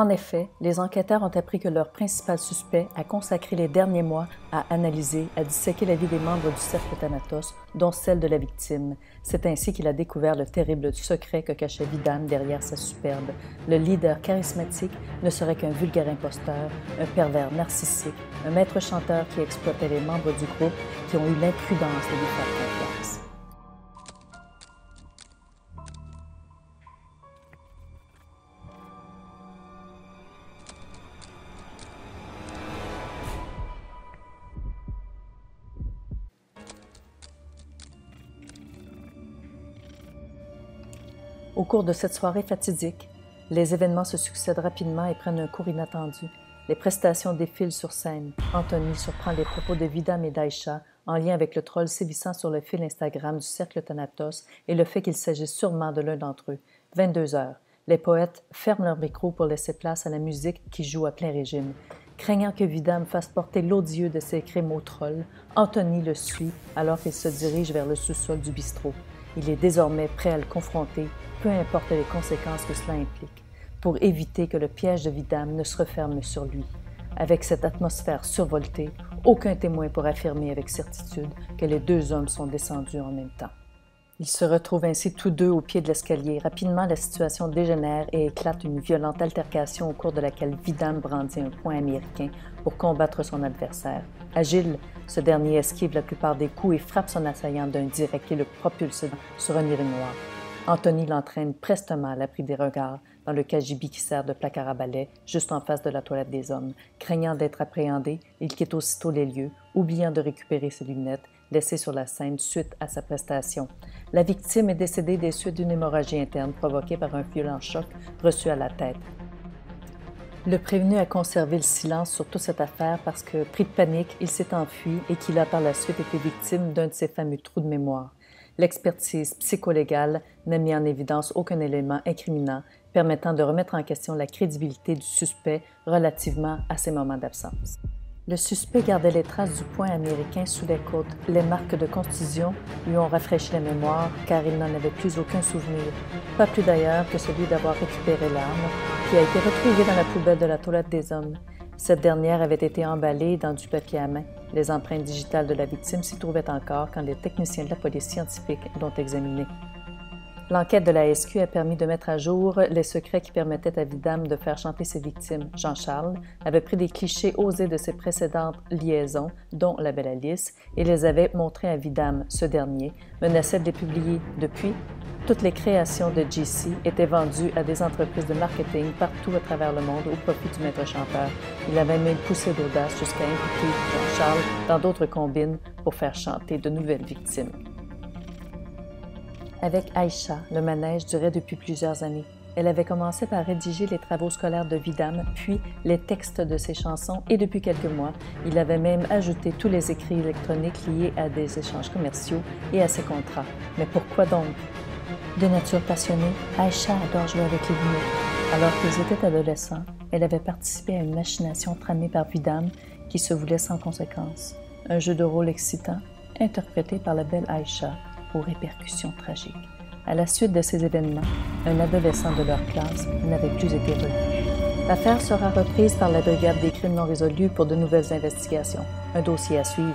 En effet, les enquêteurs ont appris que leur principal suspect a consacré les derniers mois à analyser, à disséquer la vie des membres du cercle Thanatos, dont celle de la victime. C'est ainsi qu'il a découvert le terrible secret que cachait Vidam derrière sa superbe. Le leader charismatique ne serait qu'un vulgaire imposteur, un pervers narcissique, un maître chanteur qui exploitait les membres du groupe qui ont eu l'imprudence de lui faire confiance. Au cours de cette soirée fatidique, les événements se succèdent rapidement et prennent un cours inattendu. Les prestations défilent sur scène. Anthony surprend les propos de Vidam et d'Aïcha en lien avec le troll sévissant sur le fil Instagram du cercle Thanatos et le fait qu'il s'agit sûrement de l'un d'entre eux. 22 heures. Les poètes ferment leur micro pour laisser place à la musique qui joue à plein régime. Craignant que Vidam fasse porter l'odieux de ses crimes au troll, Anthony le suit alors qu'il se dirige vers le sous-sol du bistrot. Il est désormais prêt à le confronter, peu importe les conséquences que cela implique, pour éviter que le piège de Vidam ne se referme sur lui. Avec cette atmosphère survoltée, aucun témoin pour affirmer avec certitude que les deux hommes sont descendus en même temps. Ils se retrouvent ainsi tous deux au pied de l'escalier. Rapidement, la situation dégénère et éclate une violente altercation au cours de laquelle Vidam brandit un poing américain pour combattre son adversaire. Agile, ce dernier esquive la plupart des coups et frappe son assaillant d'un direct qui le propulse sur un urinoir. Anthony l'entraîne prestement à l'abri des regards dans le cagibi qui sert de placard à balai juste en face de la toilette des hommes. Craignant d'être appréhendé, il quitte aussitôt les lieux, oubliant de récupérer ses lunettes laissées sur la scène suite à sa prestation. La victime est décédée des suites d'une hémorragie interne provoquée par un violent choc reçu à la tête. Le prévenu a conservé le silence sur toute cette affaire parce que, pris de panique, il s'est enfui et qu'il a par la suite été victime d'un de ces fameux trous de mémoire. L'expertise psycholégale n'a mis en évidence aucun élément incriminant permettant de remettre en question la crédibilité du suspect relativement à ses moments d'absence. Le suspect gardait les traces du poing américain sous les côtes. Les marques de contusion lui ont rafraîchi la mémoire car il n'en avait plus aucun souvenir, pas plus d'ailleurs que celui d'avoir récupéré l'arme qui a été retrouvée dans la poubelle de la toilette des hommes. Cette dernière avait été emballée dans du papier à main. Les empreintes digitales de la victime s'y trouvaient encore quand les techniciens de la police scientifique l'ont examinée. L'enquête de la SQ a permis de mettre à jour les secrets qui permettaient à Vidam de faire chanter ses victimes. Jean-Charles avait pris des clichés osés de ses précédentes liaisons, dont la belle Alice, et les avait montrés à Vidam. Ce dernier menaçait de les publier. Depuis, toutes les créations de JC étaient vendues à des entreprises de marketing partout à travers le monde au profit du maître chanteur. Il avait même poussé d'audace jusqu'à impliquer Jean-Charles dans d'autres combines pour faire chanter de nouvelles victimes. Avec Aïcha, le manège durait depuis plusieurs années. Elle avait commencé par rédiger les travaux scolaires de Vidam, puis les textes de ses chansons, et depuis quelques mois, il avait même ajouté tous les écrits électroniques liés à des échanges commerciaux et à ses contrats. Mais pourquoi donc? De nature passionnée, Aïcha adore jouer avec les lunettes. Alors qu'ils étaient adolescents, elle avait participé à une machination tramée par Vidam qui se voulait sans conséquence. Un jeu de rôle excitant, interprété par la belle Aïcha, aux répercussions tragiques. À la suite de ces événements, un adolescent de leur classe n'avait plus été revu. L'affaire sera reprise par la Brigade des crimes non résolus pour de nouvelles investigations. Un dossier à suivre